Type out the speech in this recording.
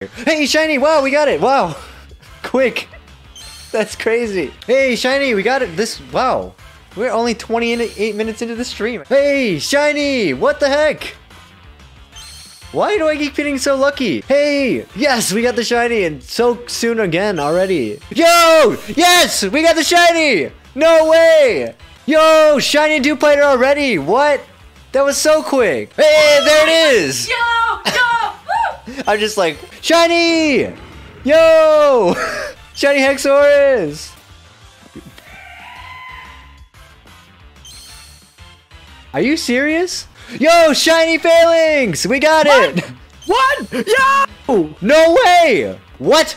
Hey, shiny! Wow, we got it! Wow, quick! That's crazy. Hey, shiny, we got it. This wow, we're only 28 minutes into the stream. Hey, shiny! What the heck? Why do I keep getting so lucky? Hey, yes, we got the shiny, and so soon again already. Yo, yes, we got the shiny. No way. Yo, shiny duplicator already. What? That was so quick. Hey, there it is. Yo, yo, woo! I'm just like, shiny! Yo! shiny Haxorus! Are you serious? Yo, shiny Falinks! We got it! What? Yo! No way! What?